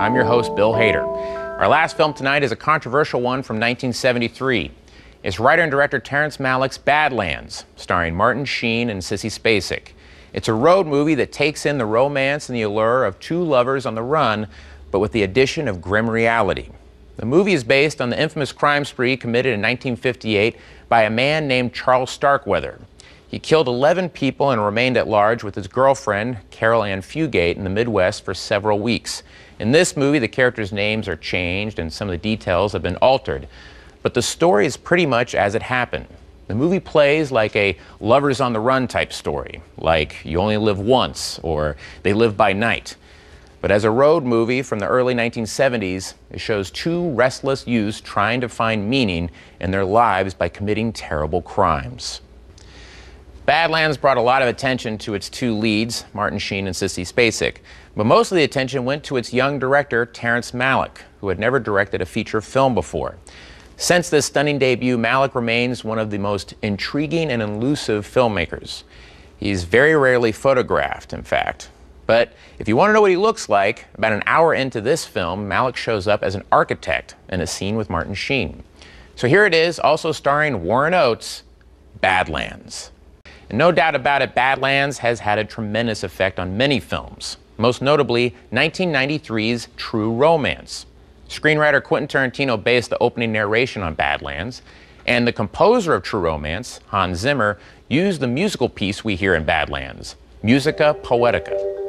I'm your host, Bill Hader. Our last film tonight is a controversial one from 1973. It's writer and director Terrence Malick's Badlands, starring Martin Sheen and Sissy Spacek. It's a road movie that takes in the romance and the allure of two lovers on the run, but with the addition of grim reality. The movie is based on the infamous crime spree committed in 1958 by a man named Charles Starkweather. He killed 11 people and remained at large with his girlfriend, Carol Ann Fugate, in the Midwest for several weeks. In this movie, the characters' names are changed and some of the details have been altered. But the story is pretty much as it happened. The movie plays like a lovers on the run type story, like You Only Live Once or They Live by Night. But as a road movie from the early 1970s, it shows two restless youths trying to find meaning in their lives by committing terrible crimes. Badlands brought a lot of attention to its two leads, Martin Sheen and Sissy Spacek, but most of the attention went to its young director, Terrence Malick, who had never directed a feature film before. Since this stunning debut, Malick remains one of the most intriguing and elusive filmmakers. He's very rarely photographed, in fact. But if you want to know what he looks like, about an hour into this film, Malick shows up as an architect in a scene with Martin Sheen. So here it is, also starring Warren Oates, Badlands. And no doubt about it, Badlands has had a tremendous effect on many films, most notably 1993's True Romance. Screenwriter Quentin Tarantino based the opening narration on Badlands, and the composer of True Romance, Hans Zimmer, used the musical piece we hear in Badlands, Musica Poetica.